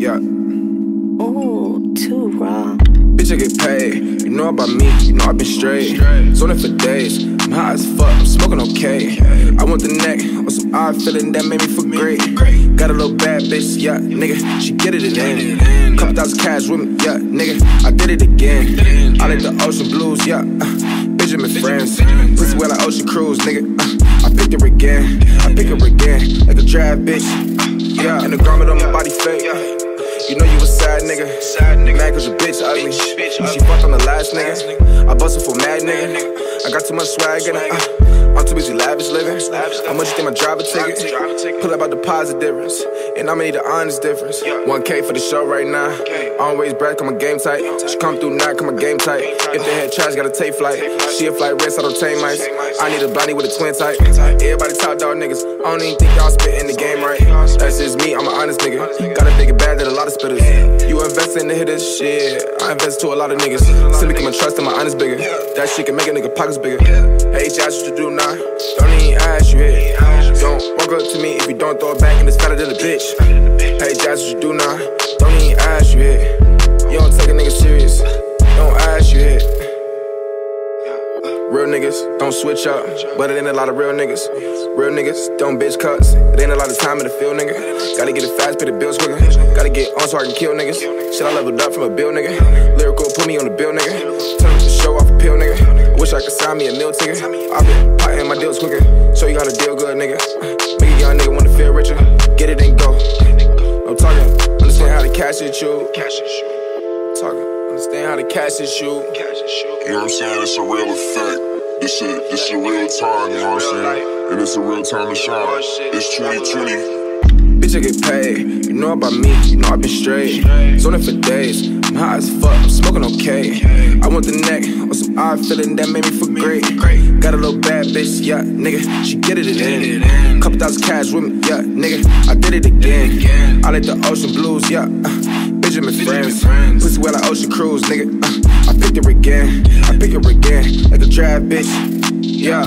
Yeah. Ooh, too raw. Bitch, I get paid. You know about me, you know I've been straight. Zoning for days. I'm high as fuck, I'm smoking okay. I want the neck on some odd feeling that made me feel great. Got a little bad bitch, yeah, nigga. She get it in. Couple thousand cash with me, yeah, nigga. I did it again. I like the ocean blues, yeah. Uh, my friends. This is where like ocean cruise, nigga. Uh, I picked her again. I pick her again. Like a drag bitch. Uh, yeah, and the garment on my body fake. The nigga. I busted for mad nigga. I got too much swag in it. Uh, I'm too busy lavish living. How much you think my driver ticket? Pull up our deposit difference. And I'ma need the honest difference. 1K for the show right now. Always brag, come my game tight. She come through now, come my game tight. If they had trash, gotta take flight. She a flight risk, I don't take mice. I need a blondie with a twin type. Everybody top dog niggas. I don't even think y'all spit in the game right. That's just me, I'm an honest nigga. Gotta think it bad that a lot of spitters. You invest in the hitters, shit. I invest to a lot of niggas. Simply come trust in my honest bigger. That shit can make a nigga pockets bigger. Hey, Josh, what you do now? Don't even ask you hit. Don't walk up to me if you don't throw it back and it's fatter than a bitch. Hey, Josh, what you do now? Don't even ask you hit. You don't take a nigga serious. Don't ask you hit. Real niggas don't switch up, but it ain't a lot of real niggas. Real niggas don't bitch cuts. It ain't a lot of time in the field, nigga. Gotta get it fast, pay the bills quicker. Gotta get on so I can kill niggas. Shit, I leveled up from a bill, nigga. Lyrical, put me on the bill, nigga. Me a meal ticket. I been potting my deals quicker, so you how to deal good, nigga. Make a young nigga wanna feel richer. Get it and go. No talking, understand how to cash it, you. Talking, understand how to cash it, you. You know what I'm saying? It's a real effect. This shit, this shit real time, you know what I'm saying? And it's a real time to shine. It's 2020. Bitch, I get paid. You know about me, you know I've been straight. Zoning for days, I'm high as fuck, I'm smoking okay. I want the neck on some odd feeling that made me feel great. Got a little bad bitch, yeah, nigga, she get it in. Couple thousand cash with me, yeah, nigga, I did it again. I like the ocean blues, yeah, uh, Benjamin friends. Pussy well like ocean cruise, nigga, uh, I picked her again, I pick her again, like a drag bitch, yeah.